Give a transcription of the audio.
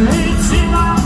一起来